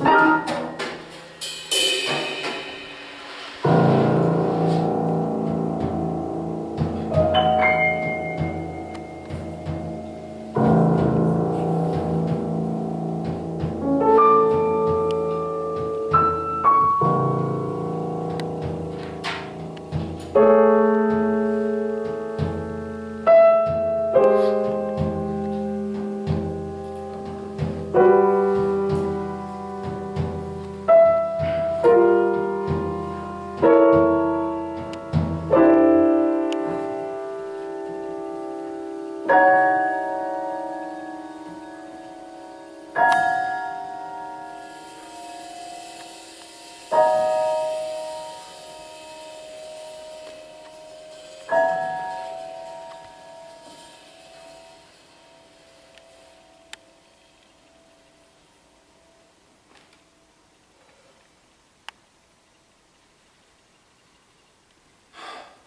Bye.